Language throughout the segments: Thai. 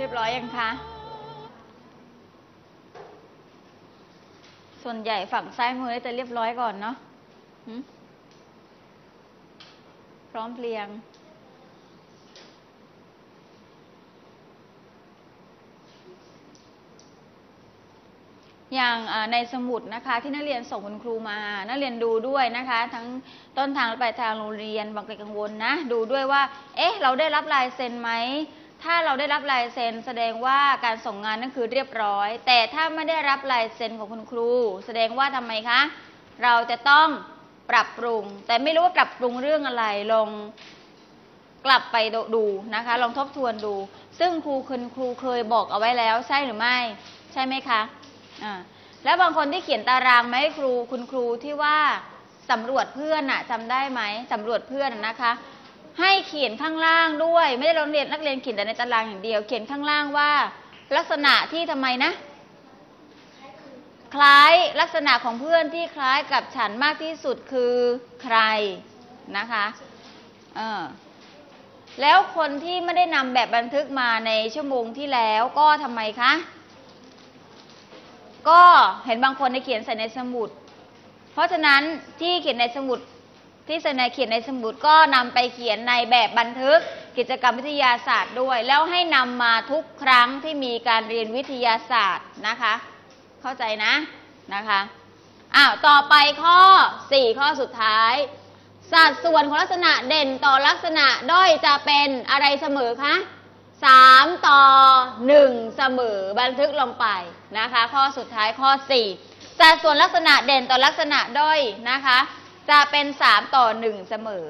เรียบร้อยยังคะ ส่วนใหญ่ฝั่งซ้ายมือจะเรียบร้อยก่อนเนาะพร้อมเพรียง อย่างในสมุดนะคะ ที่นักเรียนส่งคุณครูมา นักเรียนดูด้วยนะคะ ทั้งต้นทางและปลายทางโรงเรียนบางใจกังวลนะ ดูด้วยว่า เอ๊ะ เราได้รับลายเซ็นไหม ถ้าเราได้รับลายเซ็นแสดงว่าการส่งงานนั่นคือเรียบร้อย แต่ถ้าไม่ได้รับลายเซ็นของคุณครู แสดงว่าทำไมคะ เราจะต้องปรับปรุง แต่ไม่รู้ว่าปรับปรุงเรื่องอะไรลองกลับไปดูนะคะ ลองทบทวนดู ซึ่งครูคุณครูเคยบอกเอาไว้แล้วใช่หรือไม่ ใช่ไหมคะอ่าแล้วบางคนที่เขียนตารางมาให้ครูคุณครูที่ว่าสำรวจเพื่อนอะจำได้ไหมสำรวจเพื่อนนะคะ ให้เขียนข้างล่างด้วย ไม่ได้โรงเรียนนักเรียนเขียนแต่ในตารางอย่างเดียว เขียนข้างล่างว่า ลักษณะที่ทำไมนะ คล้ายลักษณะของเพื่อนที่คล้ายกับฉันมากที่สุดคือใครนะคะเออแล้วคนที่ไม่ได้นำแบบบันทึกมาในชั่วโมงที่แล้วก็ทำไมคะ ก็เห็นบางคนในเขียนใส่ในสมุด เพราะฉะนั้นที่เขียนในสมุด ที่ใส่ในเขียนในสมุดก็นำไปเขียนในแบบบันทึกกิจกรรมวิทยาศาสตร์ด้วย แล้วให้นำมาทุกครั้งที่มีการเรียนวิทยาศาสตร์นะคะ เข้าใจนะนะคะอ้าวต่อไปข้อ 4 ข้อสุดท้าย สัดส่วนของลักษณะเด่นต่อลักษณะด้อยจะเป็นอะไรเสมอคะ3 ต่อ 1 เสมอบันทึกลงไปนะคะ ข้อสุดท้ายข้อ 4 สัดส่วนลักษณะเด่นต่อลักษณะด้อยนะคะ จะเป็น3ต่อ1เสมอ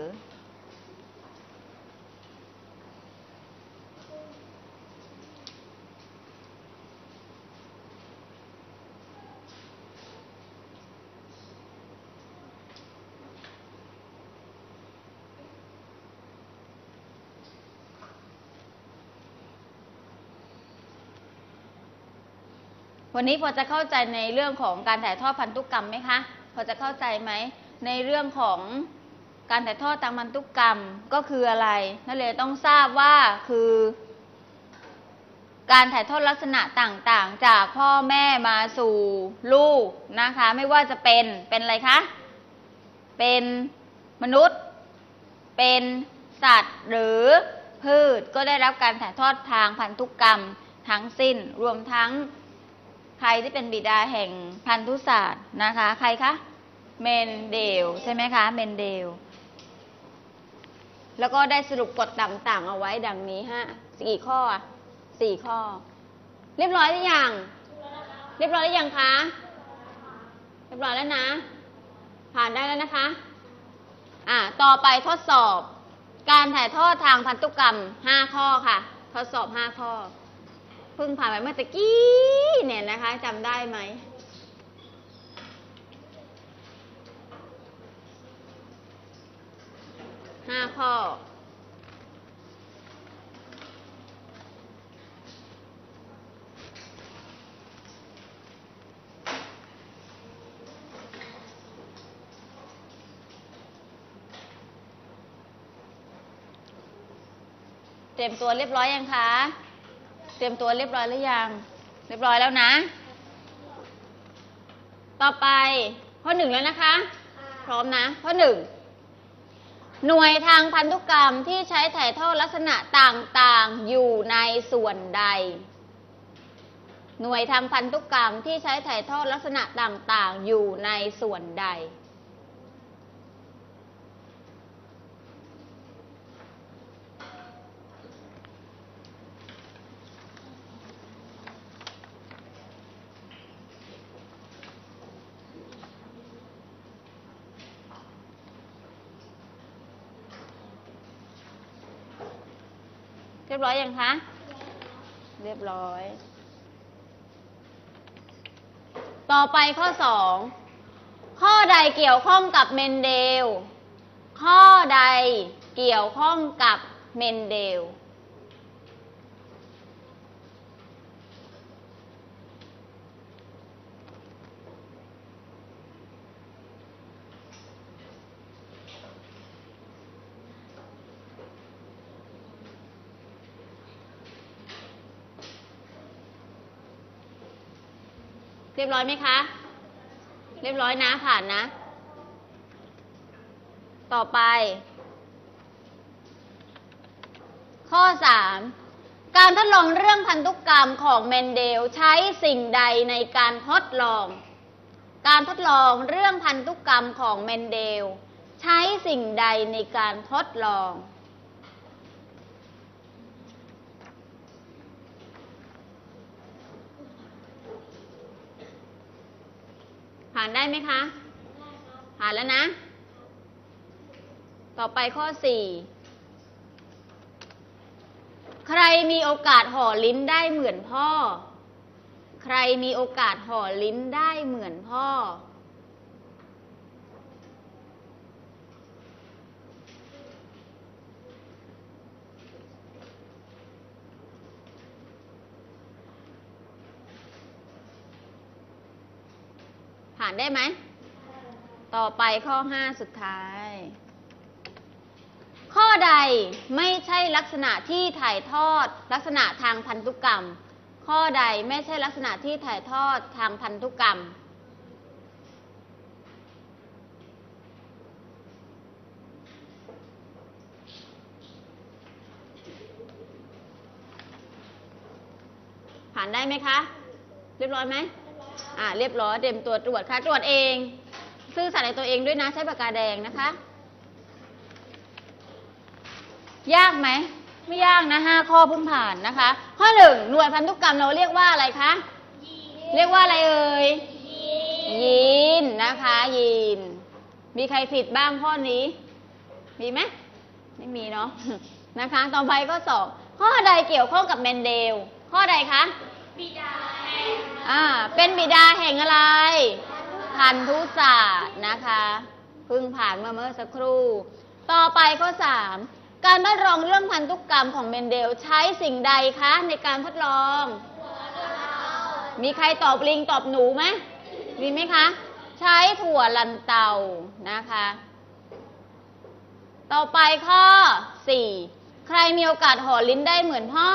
วันนี้พอจะเข้าใจในเรื่องของการถ่ายทอดพันธุกรรมไหมคะ พอจะเข้าใจไหม ในเรื่องของการถ่ายทอดทางพันธุกรรมก็คืออะไรนักเรียนต้องทราบว่าคือ การถ่ายทอดลักษณะต่างๆ จากพ่อแม่มาสู่ลูกนะคะ ไม่ว่าจะเป็นเป็นอะไรคะ เป็นมนุษย์ เป็นสัตว์หรือพืชก็ได้รับการถ่ายทอดทางพันธุกรรมทั้งสิ้นรวมทั้งใครที่เป็นบิดาแห่งพันธุศาสตร์นะคะ ใครคะ เมนเดลใช่ไหมคะ เมนเดล แล้วก็ได้สรุปกฎต่างๆ เอาไว้ดังนี้ฮะกี่ข้อสี่ข้อ เรียบร้อยหรือยัง เรียบร้อยหรือยังคะ เรียบร้อยแล้วนะ ผ่านได้แล้วนะคะ อ่า ต่อไปทดสอบ การถ่ายทอดทางพันธุกรรม5ข้อค่ะ ทดสอบ5ข้อ เพิ่งผ่านไปเมื่อตะกี้เนี่ยนะคะจำได้ไหม ห้าข้อ เตรียมตัวเรียบร้อยยังคะ เตรียมตัวเรียบร้อยหรือยัง เรียบร้อยแล้วนะ ต่อไปข้อหนึ่งแล้วนะคะ พร้อมนะ ข้อหนึ่ง หน่วยทางพันธุกรรมที่ใช้ถ่ายทอดลักษณะต่างๆ อยู่ในส่วนใด หน่วยทางพันธุกรรมที่ใช้ถ่ายทอดลักษณะต่างๆ อยู่ในส่วนใด รียบร้อยยังคะ เรียบร้อย ต่อไปข้อสอง ข้อใดเกี่ยวข้องกับเมนเดล ข้อใดเกี่ยวข้องกับเมนเดล รียบร้อยไหมคะ เรียบร้อยนะผ่านนะ ต่อไป ข้อ 3 การทดลองเรื่องพันธุกรรมของเมนเดลใช้สิ่งใดในการทดลอง การทดลองเรื่องพันธุกรรมของเมนเดล ใช้สิ่งใดในการทดลอง ผ่านได้ไหมคะ ผ่านแล้วนะ ต่อไปข้อสี่ใครมีโอกาสห่อลิ้นได้เหมือนพ่อ ใครมีโอกาสห่อลิ้นได้เหมือนพ่อ ผ่านได้ไหม ต่อไปข้อ5สุดท้าย ข้อใดไม่ใช่ลักษณะที่ถ่ายทอดลักษณะทางพันธุกรรม ข้อใดไม่ใช่ลักษณะที่ถ่ายทอดทางพันธุกรรม ผ่านได้ไหมคะ เรียบร้อยไหม อ่าเรียบร้อยเตรียมตัวตรวจค่ะ ตรวจเอง ซื่อสัตย์ในตัวเองด้วยนะ ใช้ปากกาแดงนะคะ ยากไหม ไม่ยากนะห้าข้อเพิ่งผ่านนะคะ ข้อหนึ่งหน่วยพันธุกรรมเราเรียกว่าอะไรคะ เรียกว่าอะไรเอ่ย ยีนนะคะ ยีน มีใครผิดบ้างข้อนี้ มีไหมไม่มีเนาะนะคะ ต่อไปข้อสองข้อใดเกี่ยวข้องกับเมนเดล ข้อใดคะ อ่า เป็นบิดาแห่งอะไร พันธุศาสตร์นะคะเพิ่งผ่านมาเมื่อสักครู่ ต่อไปข้อ3การทดลองเรื่องพันธุกรรมของเมนเดลใช้สิ่งใดคะในการทดลอง มีใครตอบลิงตอบหนูไหมมีไหมคะ ใช้ถั่วลันเตานะคะ ต่อไปข้อ4ใครมีโอกาสห่อลิ้นได้เหมือนพ่อ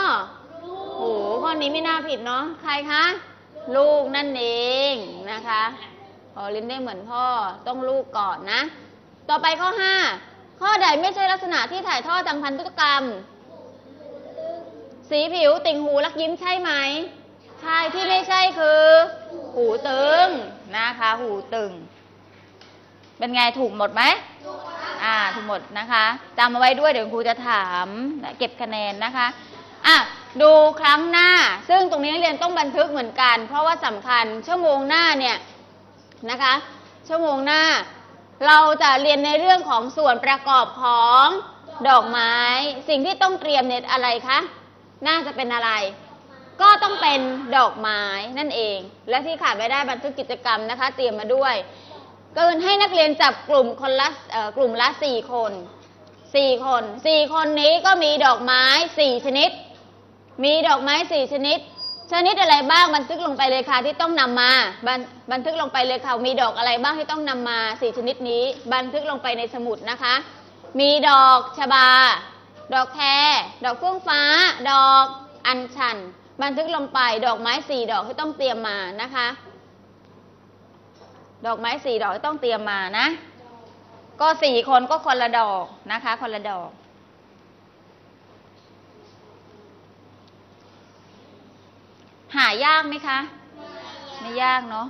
โอ้โหข้อนี้ไม่น่าผิดเนาะใครคะ ลูกนั่นเองนะคะพอลิ้นได้เหมือนพ่อต้องลูกก่อนนะ ต่อไปข้อ 5 ข้อใดไม่ใช่ลักษณะที่ถ่ายทอดทางพันธุกรรม สีผิวติ่งหูลักยิ้มใช่ไหม ใช่ที่ไม่ใช่คือ หูตึงนะคะ หูตึง เป็นไงถูกหมดไหมอ่าถูกหมดนะคะจำเอาไว้ด้วยเดี๋ยวครูจะถามเก็บคะแนนนะคะอะ ดูครั้งหน้า ซึ่งตรงนี้นักเรียนต้องบันทึกเหมือนกัน เพราะว่าสำคัญชั่วโมงหน้าเนี่ยนะคะ ชั่วโมงหน้า เราจะเรียนในเรื่องของส่วนประกอบของดอกไม้ สิ่งที่ต้องเตรียมเน็ตอะไรคะน่าจะเป็นอะไร ก็ต้องเป็นดอกไม้นั่นเอง และที่ขาดไม่ได้บันทึกกิจกรรมนะคะ เตรียมมาด้วยเกินให้นักเรียนจับกลุ่มคนละกลุ่มละสี่คนสี่คนสี่คนนี้ก็มีดอกไม้สี่ชนิด มีดอกไม้สี่ชนิด ชนิดอะไรบ้างบันทึกลงไปเลยค่ะที่ต้องนำมาบันบันทึกลงไปเลยค่ะ มีดอกอะไรบ้างที่ต้องนำมาสี่ชนิดนี้ บันทึกลงไปในสมุดนะคะ มีดอกชบา ดอกแครดอกเฟื่องฟ้า ดอกอัญชัน บันทึกลงไปดอกไม้สี่ดอกที่ต้องเตรียมมานะคะ ดอกไม้สี่ดอกที่ต้องเตรียมมานะ ก็สี่คนก็คนละดอกนะคะ คนละดอก หายากไหมคะ ไม่ยากเนาะ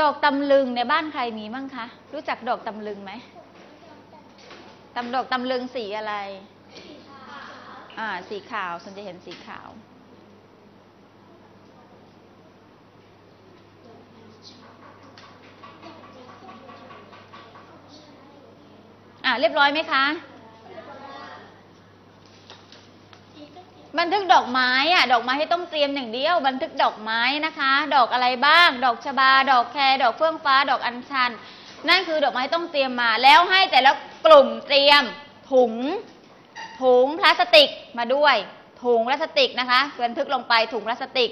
ดอกตำลึงในบ้านใครมีมั่งคะ รู้จักดอกตำลึงไหมตำดอกตำลึงสีอะไร อ่า สีขาวส่วนจะเห็นสีขาว อ่าเรียบร้อยไหมคะ บันทึกดอกไม้อะดอกไม้ที่ต้องเตรียมอย่างเดียว บันทึกดอกไม้นะคะ ดอกอะไรบ้าง ดอกชบา ดอกแครดอกเฟื่องฟ้า ดอกอัญชัน นั่นคือดอกไม้ต้องเตรียมมา แล้วให้แต่ละกลุ่มเตรียมถุงถุงพลาสติกมาด้วย ถุงพลาสติกนะคะบันทึกลงไปถุงพลาสติก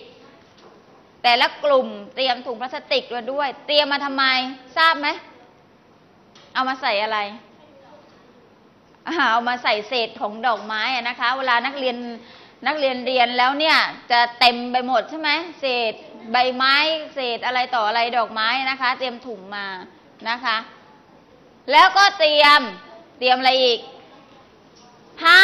แต่ละกลุ่มเตรียมถุงพลาสติกมาด้วย เตรียมมาทำไมทราบไหมเอามาใส่อะไรเอามาใส่เศษของดอกไม้นะคะ เวลานักเรียน นักเรียนเรียนแล้วเนี่ยจะเต็มไปหมดใช่ไหมเศษใบไม้เศษอะไรต่ออะไรดอกไม้นะคะ เตรียมถุงมานะคะ แล้วก็เตรียมเตรียมอะไรอีก ผ้า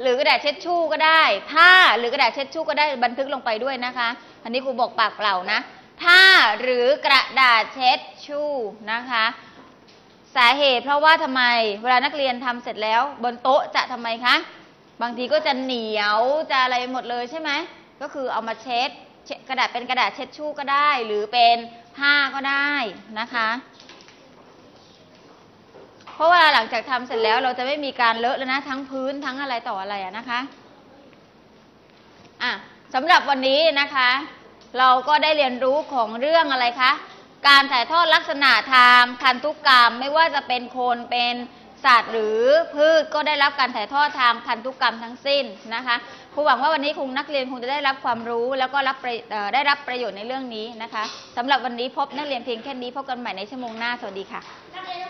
หรือกระดาษเช็ดชู่ก็ได้ ผ้าหรือกระดาษเช็ดชู่ก็ได้บันทึกลงไปด้วยนะคะ อันนี้ครูบอกปากเปล่านะ ผ้าหรือกระดาษเช็ดชู่นะคะ สาเหตุเพราะว่าทำไมเวลานักเรียนทำเสร็จแล้ว บนโต๊ะจะทำไมคะ บางทีก็จะเหนียวจะอะไรหมดเลยใช่ไหม ก็คือเอามาเช็ดกระดาษเป็นกระดาษเช็ดชู่ก็ได้ หรือเป็นผ้าก็ได้นะคะ เพราะว่าหลังจากทำเสร็จแล้วเราจะไม่มีการเลอะแล้วนะทั้งพื้นทั้งอะไรต่ออะไรอะนะคะอะสำหรับวันนี้นะคะ เราก็ได้เรียนรู้ของเรื่องอะไรคะการถ่ายทอดลักษณะทางพันธุกรรมไม่ว่าจะเป็นคนเป็น สัตว์หรือพืชก็ได้รับการถ่ายทอดทางพันธุกรรมทั้งสิ้นนะคะครูหวังว่าวันนี้คงนักเรียนคงจะได้รับความรู้ แล้วก็รับได้รับประโยชน์ในเรื่องนี้นะคะสำหรับวันนี้พบนักเรียนเพียงแค่นี้พบกันใหม่ในชั่วโมงหน้าสวัสดีค่ะนักเรียน